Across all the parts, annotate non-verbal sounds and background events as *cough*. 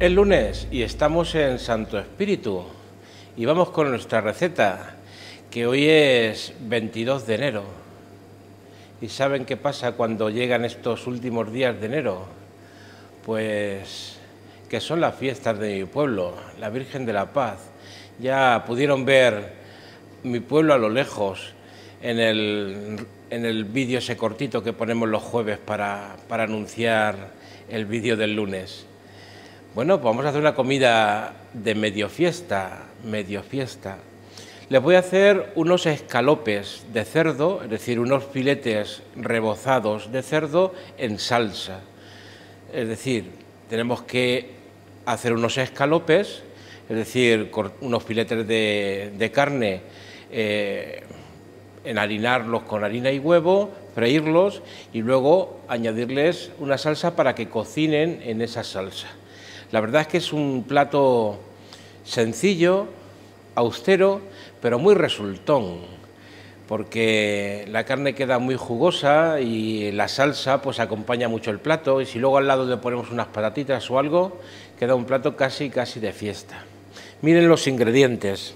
Es lunes y estamos en Santo Espíritu y vamos con nuestra receta, que hoy es 22 de enero. ¿Y saben qué pasa cuando llegan estos últimos días de enero? Pues que son las fiestas de mi pueblo, la Virgen de la Paz. Ya pudieron ver mi pueblo a lo lejos en el, en el vídeo ese cortito que ponemos los jueves para, para anunciar el vídeo del lunes. Bueno, pues vamos a hacer una comida de medio fiesta, medio fiesta. Les voy a hacer unos escalopes de cerdo, es decir, unos filetes rebozados de cerdo en salsa. Es decir, tenemos que hacer unos escalopes, es decir, unos filetes de, carne, eh, enharinarlos con harina y huevo, freírlos y luego añadirles una salsa para que cocinen en esa salsa. La verdad es que es un plato sencillo, austero, pero muy resultón, porque la carne queda muy jugosa y la salsa pues acompaña mucho el plato y si luego al lado le ponemos unas patatitas o algo, queda un plato casi casi de fiesta. Miren los ingredientes.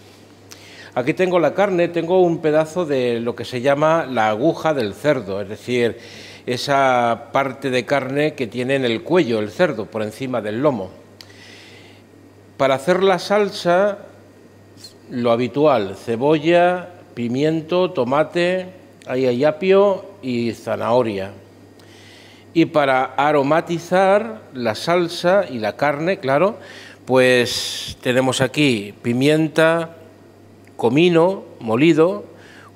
Aquí tengo la carne, tengo un pedazo de lo que se llama la aguja del cerdo, es decir, esa parte de carne que tiene en el cuello el cerdo, por encima del lomo. Para hacer la salsa, lo habitual, cebolla, pimiento, tomate, apio y zanahoria. Y para aromatizar la salsa y la carne, claro, pues tenemos aquí pimienta, comino molido,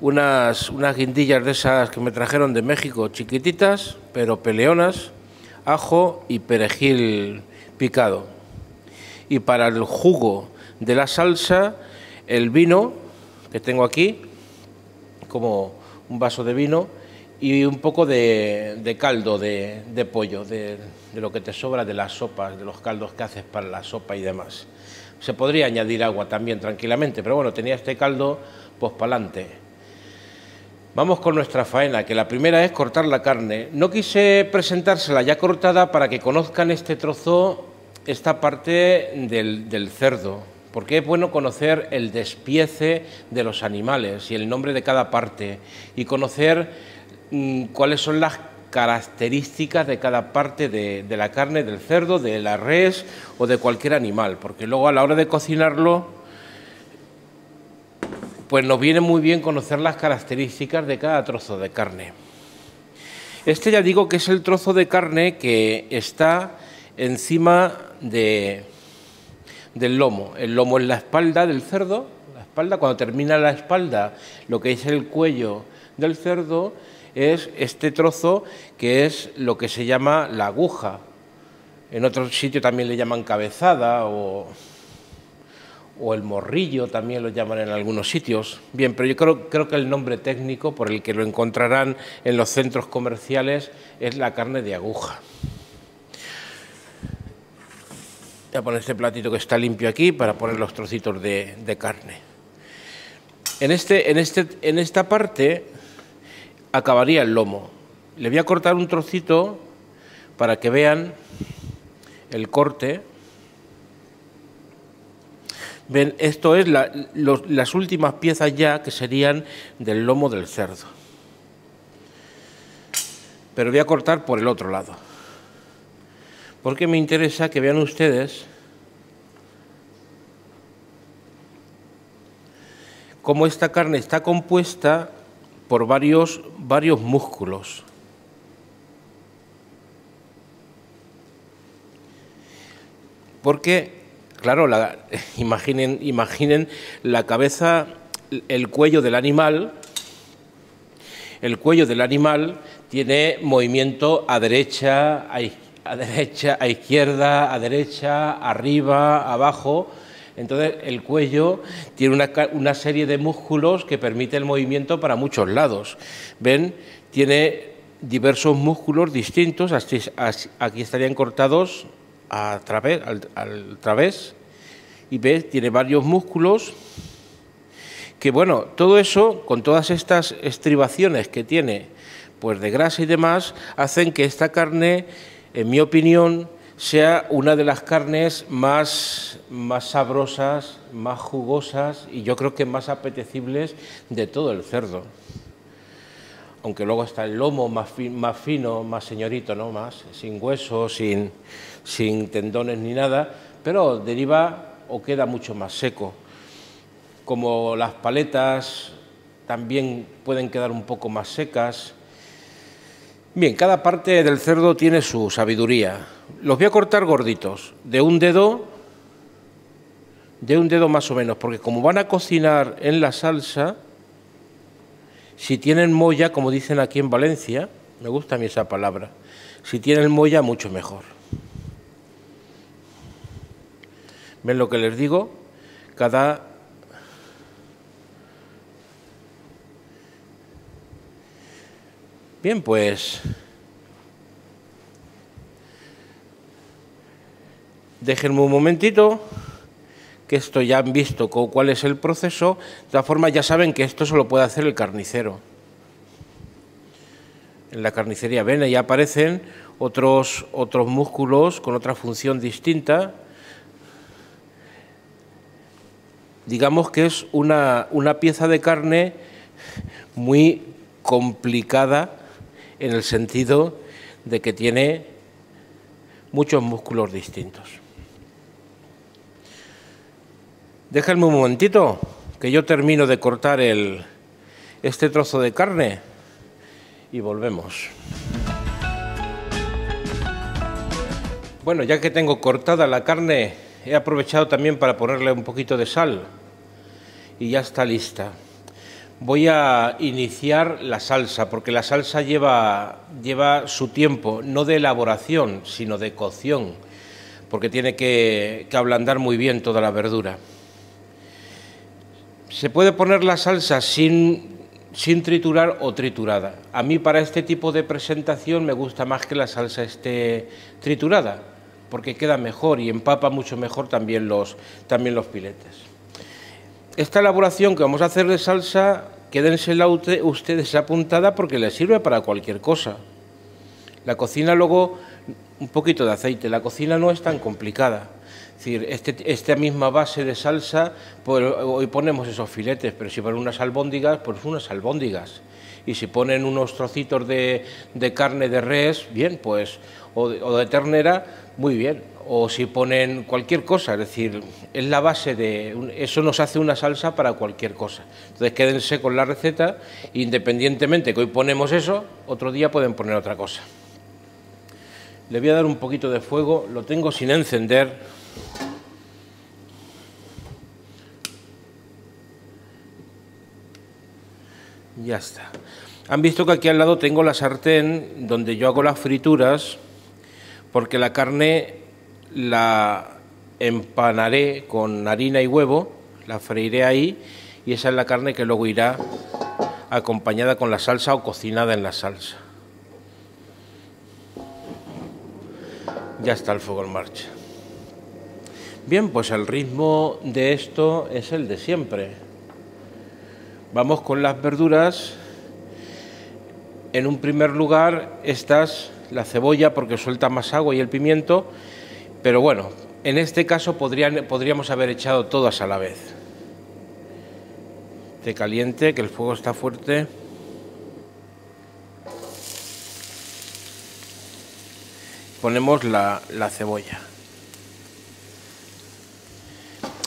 unas, unas guindillas de esas que me trajeron de México, chiquititas, pero peleonas, ajo y perejil picado. Y para el jugo de la salsa, el vino que tengo aquí, como un vaso de vino, y un poco de, caldo de, pollo, de, lo que te sobra de las sopas, de los caldos que haces para la sopa y demás. Se podría añadir agua también tranquilamente, pero bueno, tenía este caldo, pues para adelante. Vamos con nuestra faena, que la primera es cortar la carne. No quise presentársela ya cortada para que conozcan este trozo, esta parte del, del cerdo, porque es bueno conocer el despiece de los animales y el nombre de cada parte y conocer mm, cuáles son las características de cada parte de, la carne, del cerdo, de la res o de cualquier animal, porque luego a la hora de cocinarlo, pues nos viene muy bien conocer las características de cada trozo de carne. Este ya digo que es el trozo de carne que está encima de, del lomo. El lomo es la espalda del cerdo, la espalda, cuando termina la espalda, lo que es el cuello del cerdo, es este trozo que es lo que se llama la aguja. En otro sitio también le llaman cabezada o, el morrillo, también lo llaman en algunos sitios. Bien, pero yo creo, creo que el nombre técnico por el que lo encontrarán en los centros comerciales es la carne de aguja. A poner este platito que está limpio aquí para poner los trocitos de, de carne. En, este, en, este, en esta parte acabaría el lomo. Le voy a cortar un trocito para que vean el corte. Ven, esto es las últimas piezas ya que serían del lomo del cerdo. Pero voy a cortar por el otro lado. Porque me interesa que vean ustedes cómo esta carne está compuesta por varios, varios músculos. Porque, claro, la, *laughs* imaginen, imaginen la cabeza, el cuello del animal. El cuello del animal tiene movimiento a derecha, a derecha, a izquierda, a derecha, arriba, abajo entonces, el cuello tiene una, serie de músculos que permite el movimiento para muchos lados. ¿Ven? Tiene diversos músculos distintos, aquí estarían cortados a través, al, través, y ves, tiene varios músculos que bueno, todo eso, con todas estas estribaciones que tiene, pues de grasa y demás, hacen que esta carne, en mi opinión, sea una de las carnes más, más sabrosas, más jugosas y yo creo que más apetecibles de todo el cerdo. Aunque luego está el lomo más, fino, más señorito, ¿no? Más, sin huesos, sin, sin tendones ni nada, pero deriva o queda mucho más seco. Como las paletas también pueden quedar un poco más secas. Bien, cada parte del cerdo tiene su sabiduría. Los voy a cortar gorditos, de un dedo, de un dedo más o menos, porque como van a cocinar en la salsa, si tienen molla, como dicen aquí en Valencia, me gusta a mí esa palabra, si tienen molla, mucho mejor. ¿Ven lo que les digo? Cada Bien, pues déjenme un momentito, que esto ya han visto cuál es el proceso. De todas formas, ya saben que esto solo puede hacer el carnicero. En la carnicería ven, ahí aparecen otros, otros músculos con otra función distinta. Digamos que es una, una pieza de carne muy complicada en el sentido de que tiene muchos músculos distintos. Déjenme un momentito que yo termino de cortar el, este trozo de carne y volvemos. Bueno, ya que tengo cortada la carne, he aprovechado también para ponerle un poquito de sal y ya está lista. Voy a iniciar la salsa, porque la salsa lleva, lleva su tiempo, no de elaboración, sino de cocción, porque tiene que, ablandar muy bien toda la verdura. Se puede poner la salsa sin, sin triturar o triturada. A mí para este tipo de presentación me gusta más que la salsa esté triturada, porque queda mejor y empapa mucho mejor también los, también los piletes. Esta elaboración que vamos a hacer de salsa, quédensela ustedes apuntada porque les sirve para cualquier cosa. La cocina luego, un poquito de aceite, la cocina no es tan complicada. Es decir, este, esta misma base de salsa, pues hoy ponemos esos filetes, pero si ponen unas albóndigas, pues unas albóndigas. Y si ponen unos trocitos de, carne de res, bien, pues, o de ternera, muy bien o si ponen cualquier cosa, es decir, es la base de, eso nos hace una salsa para cualquier cosa. Entonces quédense con la receta, independientemente que hoy ponemos eso, otro día pueden poner otra cosa. Le voy a dar un poquito de fuego, lo tengo sin encender. Ya está. Han visto que aquí al lado tengo la sartén donde yo hago las frituras, porque la carne la empanaré con harina y huevo, la freiré ahí y esa es la carne que luego irá acompañada con la salsa o cocinada en la salsa. Ya está el fuego en marcha. Bien, pues el ritmo de esto es el de siempre. Vamos con las verduras. En un primer lugar, estas, la cebolla porque suelta más agua y el pimiento, pero bueno, en este caso podríamos haber echado todas a la vez. De caliente, que el fuego está fuerte. Ponemos la, la cebolla.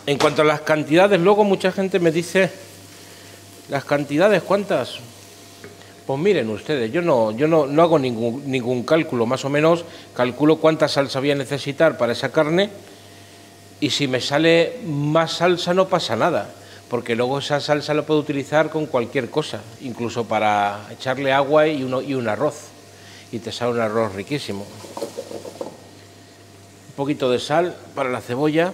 En cuanto a las cantidades, luego mucha gente me dice, las cantidades, ¿cuántas? Pues miren ustedes, yo no, yo no, no hago ningún, ningún cálculo, más o menos calculo cuánta salsa voy a necesitar para esa carne y si me sale más salsa no pasa nada, porque luego esa salsa la puedo utilizar con cualquier cosa, incluso para echarle agua y, uno, y un arroz, y te sale un arroz riquísimo. Un poquito de sal para la cebolla.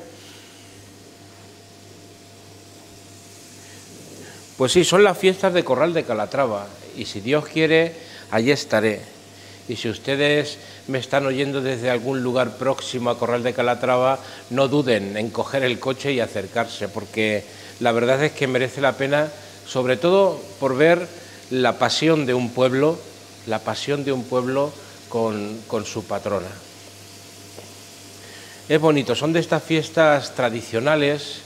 Pues sí, son las fiestas de Corral de Calatrava y si Dios quiere, allí estaré. Y si ustedes me están oyendo desde algún lugar próximo a Corral de Calatrava, no duden en coger el coche y acercarse, porque la verdad es que merece la pena, sobre todo por ver la pasión de un pueblo, la pasión de un pueblo con, su patrona. Es bonito, son de estas fiestas tradicionales,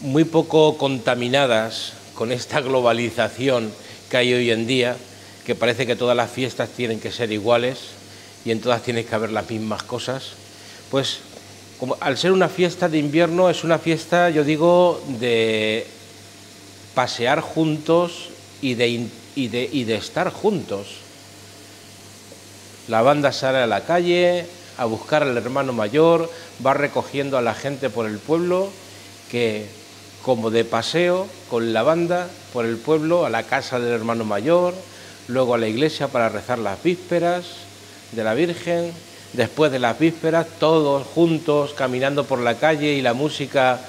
muy poco contaminadas con esta globalización que hay hoy en día, que parece que todas las fiestas tienen que ser iguales y en todas tienen que haber las mismas cosas. Pues como, al ser una fiesta de invierno es una fiesta, yo digo, de pasear juntos y de, y de, y de estar juntos. La banda sale a la calle a buscar al hermano mayor, va recogiendo a la gente por el pueblo que como de paseo con la banda por el pueblo a la casa del hermano mayor, luego a la iglesia para rezar las vísperas de la Virgen, después de las vísperas todos juntos caminando por la calle y la música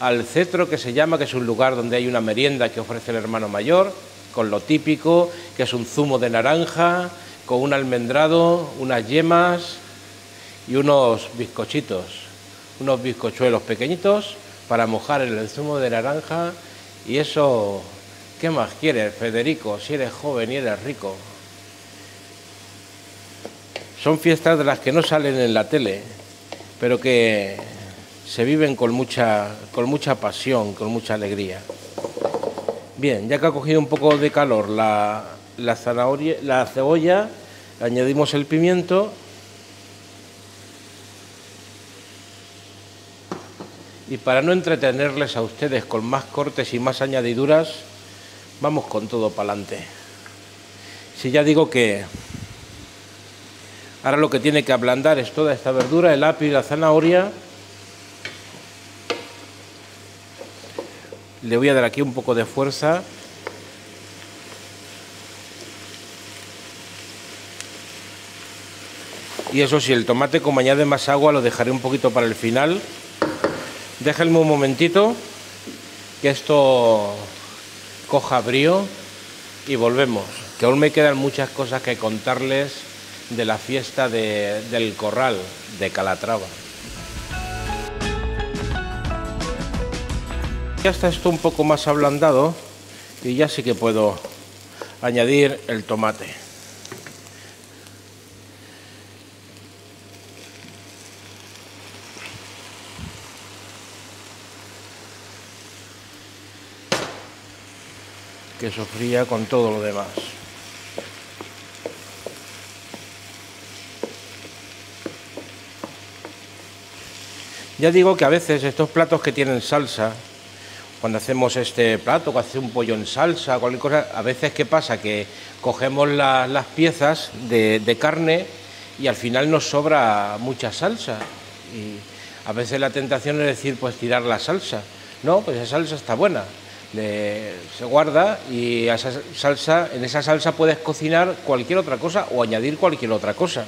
al cetro que se llama, que es un lugar donde hay una merienda que ofrece el hermano mayor, con lo típico, que es un zumo de naranja, con un almendrado, unas yemas y unos bizcochitos, unos bizcochuelos pequeñitos para mojar el zumo de naranja y eso, ¿qué más quieres, Federico, si eres joven y eres rico? Son fiestas de las que no salen en la tele, pero que se viven con mucha, con mucha pasión, con mucha alegría. Bien, ya que ha cogido un poco de calor la, la zanahoria, la cebolla, añadimos el pimiento y para no entretenerles a ustedes con más cortes y más añadiduras, vamos con todo para adelante. Si ya digo que ahora lo que tiene que ablandar es toda esta verdura, el apio y la zanahoria. Le voy a dar aquí un poco de fuerza. Y eso si el tomate como añade más agua lo dejaré un poquito para el final. Déjenme un momentito que esto coja brío y volvemos. Que aún me quedan muchas cosas que contarles de la fiesta del corral de Calatrava. Ya está esto un poco más ablandado y ya sí que puedo añadir el tomate. Que sufría con todo lo demás. Ya digo que a veces estos platos que tienen salsa, cuando hacemos este plato, cuando hace un pollo en salsa, cualquier cosa, a veces qué pasa que cogemos las piezas de, de carne y al final nos sobra mucha salsa. Y a veces la tentación es decir, pues tirar la salsa. No, pues esa salsa está buena se guarda y esa salsa, en esa salsa puedes cocinar cualquier otra cosa o añadir cualquier otra cosa.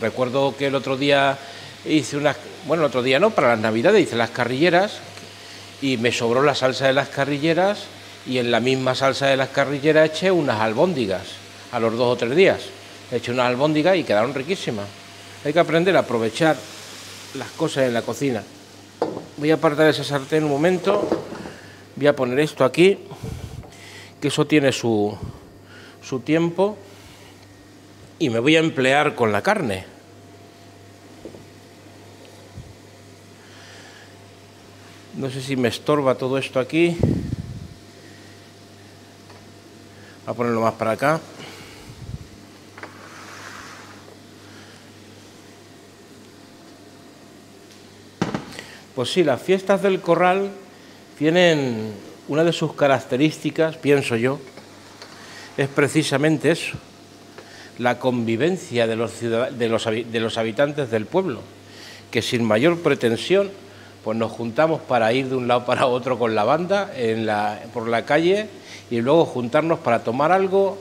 Recuerdo que el otro día hice unas, bueno, el otro día no, para las navidades hice las carrilleras y me sobró la salsa de las carrilleras y en la misma salsa de las carrilleras eché unas albóndigas a los dos o tres días. Eché unas albóndigas y quedaron riquísimas. Hay que aprender a aprovechar las cosas en la cocina. Voy a apartar esa sartén un momento voy a poner esto aquí, que eso tiene su, su tiempo, y me voy a emplear con la carne. No sé si me estorba todo esto aquí. Voy a ponerlo más para acá. Pues sí, las fiestas del corral tienen una de sus características, pienso yo, es precisamente eso, la convivencia de los, de de los habitantes del pueblo, que sin mayor pretensión pues nos juntamos para ir de un lado para otro con la banda por la calle y luego juntarnos para tomar algo,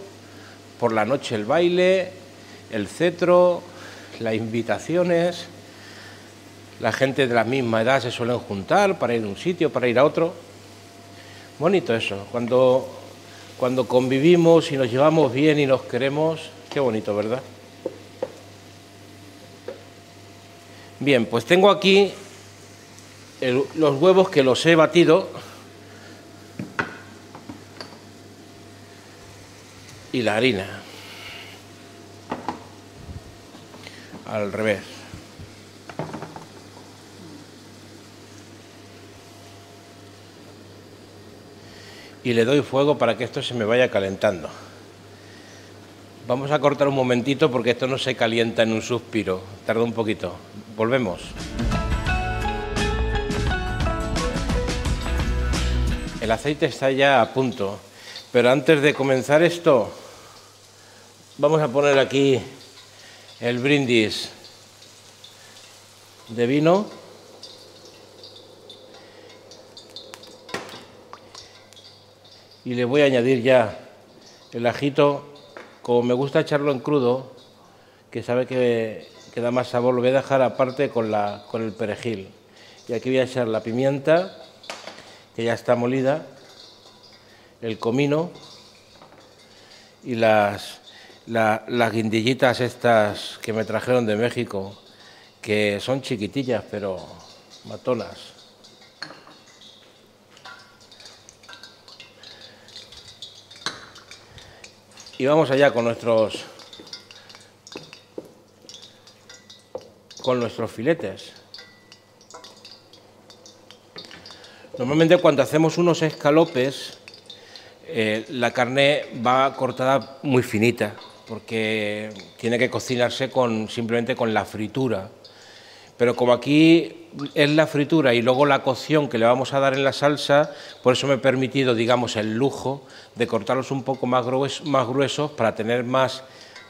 por la noche el baile, el cetro, las invitaciones, la gente de la misma edad se suelen juntar para ir a un sitio, para ir a otro. Bonito eso, cuando, cuando convivimos y nos llevamos bien y nos queremos, qué bonito, ¿verdad? Bien, pues tengo aquí los huevos que los he batido y la harina al revés. Y le doy fuego para que esto se me vaya calentando. Vamos a cortar un momentito porque esto no se calienta en un suspiro, tarda un poquito. Volvemos. El aceite está ya a punto, pero antes de comenzar esto, vamos a poner aquí el brindis de vino. Y le voy a añadir ya el ajito como me gusta echarlo en crudo, que sabe que, da más sabor, lo voy a dejar aparte con, la, con el perejil. Y aquí voy a echar la pimienta, que ya está molida, el comino y las, las guindillitas estas que me trajeron de México, que son chiquitillas, pero matonas. Y vamos allá con nuestros con nuestros filetes. Normalmente cuando hacemos unos escalopes, eh, la carne va cortada muy finita, porque tiene que cocinarse con, simplemente con la fritura. Pero como aquí es la fritura y luego la cocción que le vamos a dar en la salsa, por eso me he permitido, digamos, el lujo de cortarlos un poco más, gruesos, para tener más,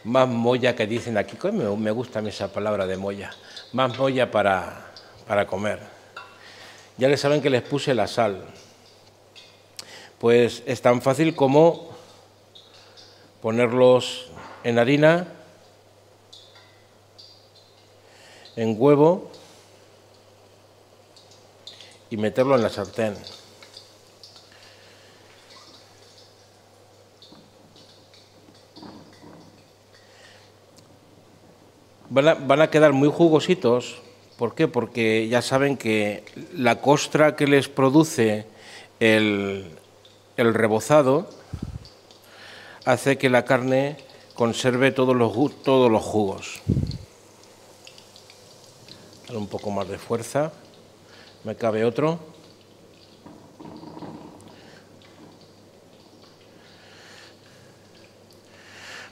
más molla que dicen aquí. Me gusta esa palabra de molla. Más molla para, para comer. Ya les saben que les puse la sal. Pues es tan fácil como ponerlos en harina en huevo y meterlo en la sartén. Van a, quedar muy jugositos. ¿Por qué? Porque ya saben que la costra que les produce el, el rebozado hace que la carne conserve todos los, todos los jugos un poco más de fuerza. Me cabe otro.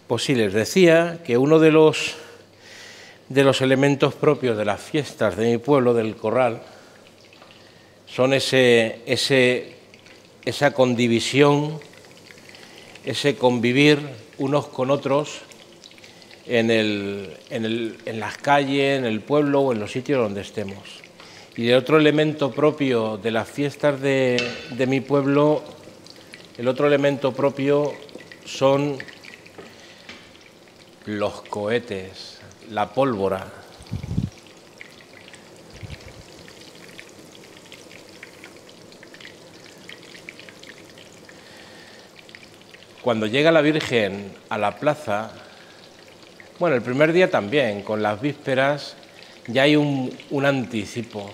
Pues sí, les decía que uno de los, de los elementos propios de las fiestas de mi pueblo, del corral, son ese, ese, esa condivisión, ese convivir unos con otros en, el, en, el, en las calles, en el pueblo o en los sitios donde estemos. Y el otro elemento propio de las fiestas de, de mi pueblo, el otro elemento propio son los cohetes, la pólvora. Cuando llega la Virgen a la plaza, bueno, el primer día también, con las vísperas ya hay un, anticipo,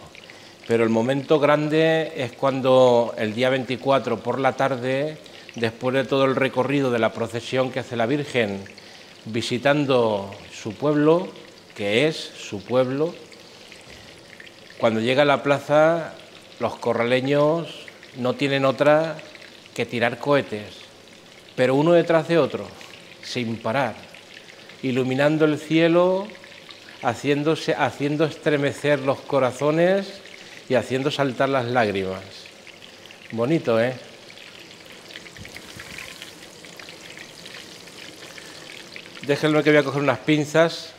pero el momento grande es cuando el día 24 por la tarde, después de todo el recorrido de la procesión que hace la Virgen, visitando su pueblo, que es su pueblo, cuando llega a la plaza, los corraleños no tienen otra que tirar cohetes, pero uno detrás de otro, sin parar iluminando el cielo, haciéndose, haciendo estremecer los corazones y haciendo saltar las lágrimas. Bonito, ¿eh? Déjenme que voy a coger unas pinzas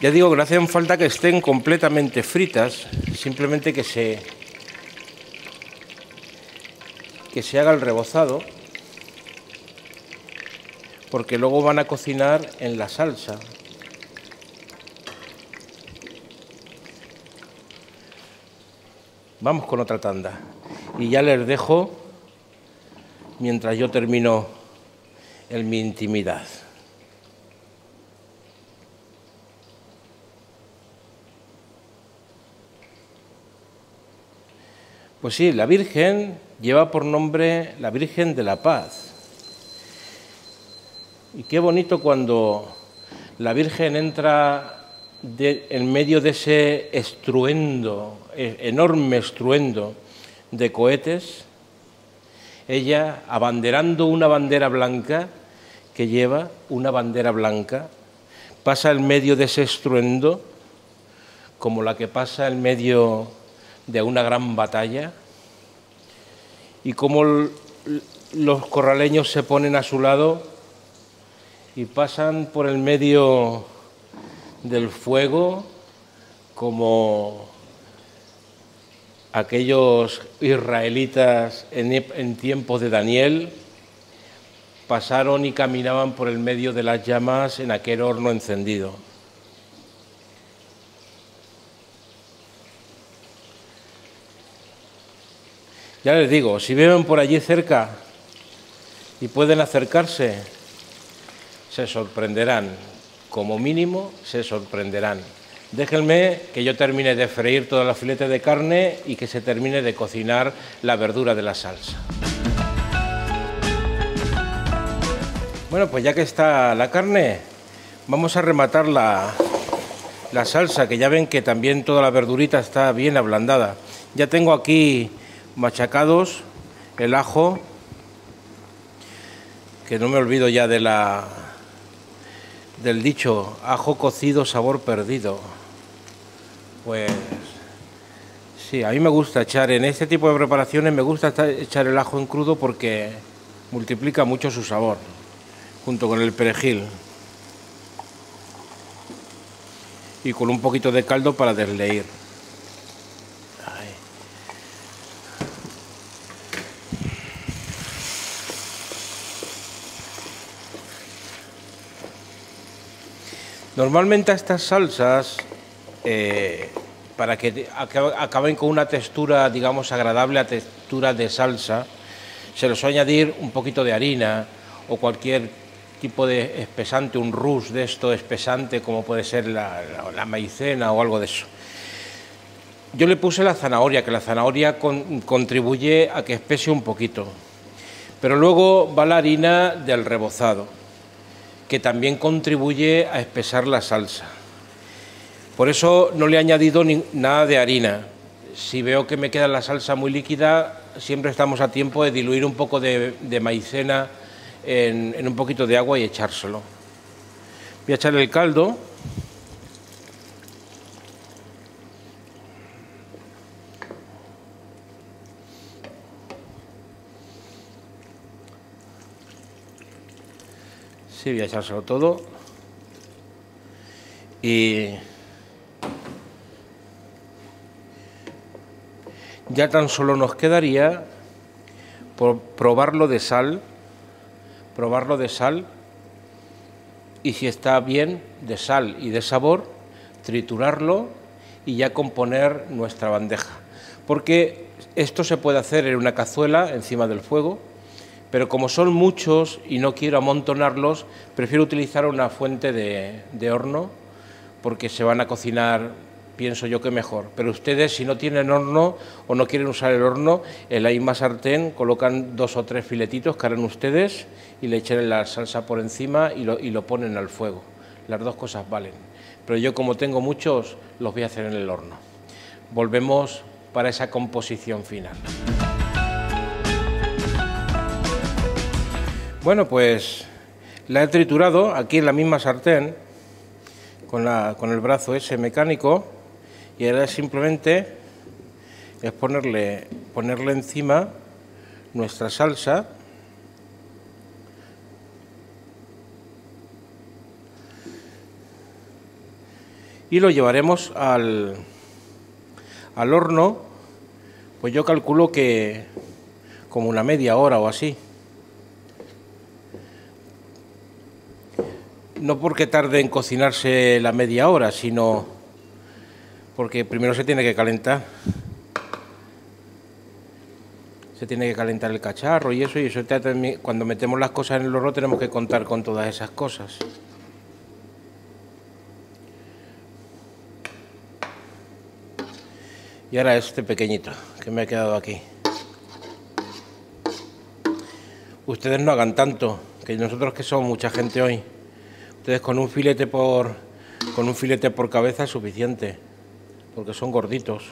Ya digo que no hacen falta que estén completamente fritas, simplemente que se, que se haga el rebozado, porque luego van a cocinar en la salsa. Vamos con otra tanda. Y ya les dejo mientras yo termino en mi intimidad. Pues sí, la Virgen lleva por nombre la Virgen de la Paz. Y qué bonito cuando la Virgen entra en medio de ese estruendo, e, enorme estruendo de cohetes, ella abanderando una bandera blanca que lleva una bandera blanca, pasa en medio de ese estruendo como la que pasa en medio de una gran batalla y como los corraleños se ponen a su lado y pasan por el medio del fuego como aquellos israelitas en, tiempos de Daniel pasaron y caminaban por el medio de las llamas en aquel horno encendido. Ya les digo, si viven por allí cerca y pueden acercarse, se sorprenderán, como mínimo se sorprenderán. Déjenme que yo termine de freír toda la filete de carne y que se termine de cocinar la verdura de la salsa. Bueno, pues ya que está la carne, vamos a rematar la, la salsa, que ya ven que también toda la verdurita está bien ablandada. Ya tengo aquí machacados el ajo, que no me olvido ya de la, del dicho, ajo cocido, sabor perdido. Pues sí, a mí me gusta echar en este tipo de preparaciones, me gusta echar el ajo en crudo porque multiplica mucho su sabor, junto con el perejil. Y con un poquito de caldo para desleír. Normalmente estas salsas, eh, para que acaben con una textura, digamos, agradable a textura de salsa, se les suele añadir un poquito de harina o cualquier tipo de espesante, un rus de esto espesante, como puede ser la, maicena o algo de eso. Yo le puse la zanahoria, que la zanahoria contribuye a que espese un poquito. Pero luego va la harina del rebozado que también contribuye a espesar la salsa. Por eso no le he añadido nada de harina. Si veo que me queda la salsa muy líquida, siempre estamos a tiempo de diluir un poco de, maicena en, en un poquito de agua y echárselo. Voy a echar el caldo. Sí, voy a echárselo todo. Y ya tan solo nos quedaría probarlo de sal, probarlo de sal y si está bien de sal y de sabor, triturarlo y ya componer nuestra bandeja. Porque esto se puede hacer en una cazuela encima del fuego pero como son muchos y no quiero amontonarlos, prefiero utilizar una fuente de, horno porque se van a cocinar, pienso yo que mejor. Pero ustedes, si no tienen horno o no quieren usar el horno, en la misma sartén colocan dos o tres filetitos que harán ustedes y le echen la salsa por encima y lo, y lo ponen al fuego. Las dos cosas valen. Pero yo, como tengo muchos, los voy a hacer en el horno. Volvemos para esa composición final. Bueno, pues la he triturado aquí en la misma sartén con, el brazo ese mecánico y ahora simplemente es ponerle, ponerle encima nuestra salsa y lo llevaremos al, al horno, pues yo calculo que como una media hora o así. No porque tarde en cocinarse la media hora, sino porque primero se tiene que calentar. Se tiene que calentar el cacharro y eso, y eso cuando metemos las cosas en el horno tenemos que contar con todas esas cosas. Y ahora este pequeñito que me ha quedado aquí. Ustedes no hagan tanto, que nosotros que somos mucha gente hoy, ustedes con un filete por con un filete por cabeza es suficiente, porque son gorditos.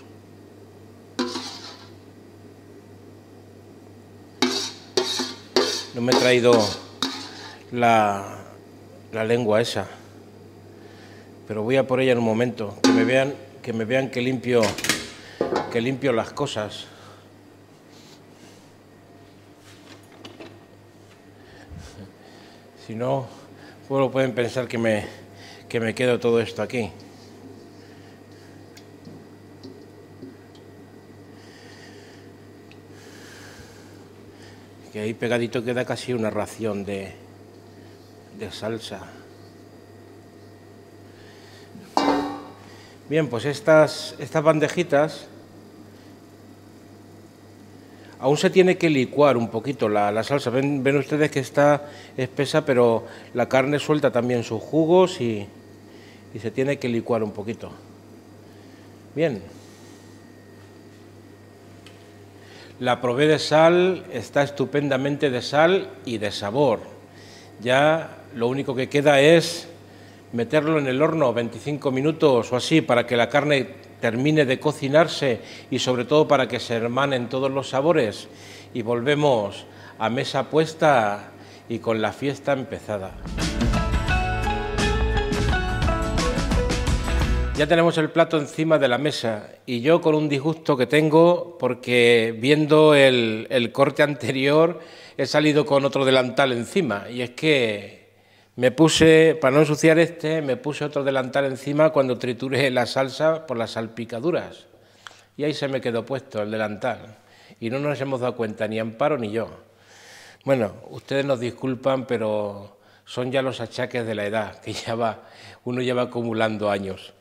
No me he traído la, la lengua esa, pero voy a por ella en un momento, que me vean que me vean que limpio que limpio las cosas. Si no, pues pueden pensar que me, que me quedo todo esto aquí. Que ahí pegadito queda casi una ración de, de salsa. Bien, pues estas, estas bandejitas aún se tiene que licuar un poquito la, salsa. Ven, ustedes que está espesa, pero la carne suelta también sus jugos y, y se tiene que licuar un poquito. Bien. La probé de sal, está estupendamente de sal y de sabor. Ya lo único que queda es meterlo en el horno 25 minutos o así para que la carne termine de cocinarse y sobre todo para que se hermanen todos los sabores y volvemos a mesa puesta y con la fiesta empezada. Ya tenemos el plato encima de la mesa y yo con un disgusto que tengo porque viendo el, el corte anterior he salido con otro delantal encima y es que me puse, para no ensuciar este, me puse otro delantal encima cuando trituré la salsa por las salpicaduras. Y ahí se me quedó puesto el delantal. Y no nos hemos dado cuenta, ni Amparo ni yo. Bueno, ustedes nos disculpan, pero son ya los achaques de la edad, que ya va, uno ya va acumulando años.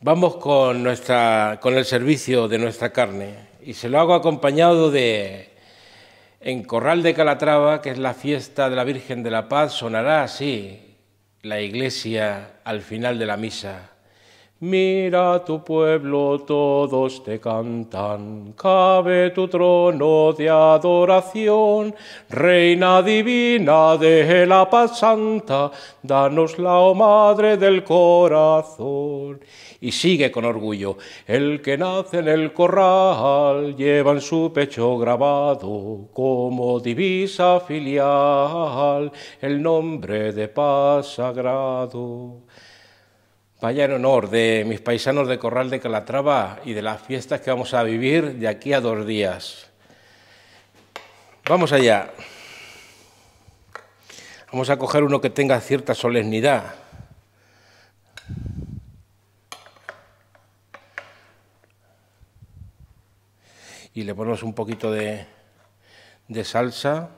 Vamos con, nuestra, con el servicio de nuestra carne. Y se lo hago acompañado de en Corral de Calatrava, que es la fiesta de la Virgen de la Paz, sonará así la iglesia al final de la misa. Mira tu pueblo, todos te cantan, cabe tu trono de adoración, Reina divina de la paz santa, danos la oh Madre del corazón. Y sigue con orgullo, el que nace en el corral lleva en su pecho grabado como divisa filial el nombre de paz sagrado. Vaya en honor de mis paisanos de Corral de Calatrava y de las fiestas que vamos a vivir de aquí a dos días. Vamos allá. Vamos a coger uno que tenga cierta solemnidad. Y le ponemos un poquito de, de salsa.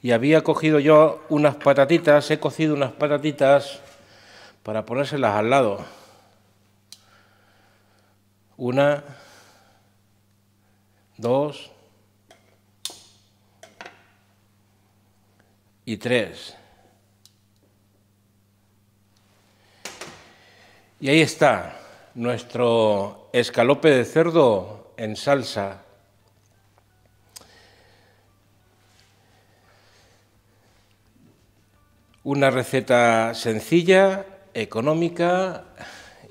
Y había cogido yo unas patatitas, he cocido unas patatitas para ponérselas al lado. Una, dos y tres. Y ahí está nuestro escalope de cerdo en salsa. Una receta sencilla económica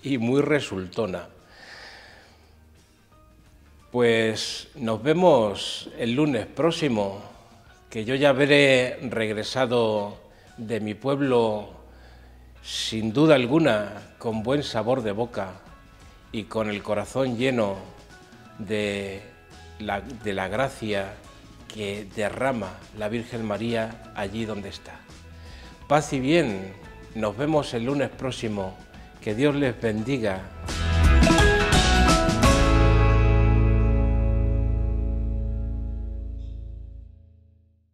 y muy resultona. Pues nos vemos el lunes próximo, que yo ya habré regresado de mi pueblo sin duda alguna con buen sabor de boca y con el corazón lleno de la, de la gracia que derrama la Virgen María allí donde está. Paz y bien nos vemos el lunes próximo. Que Dios les bendiga.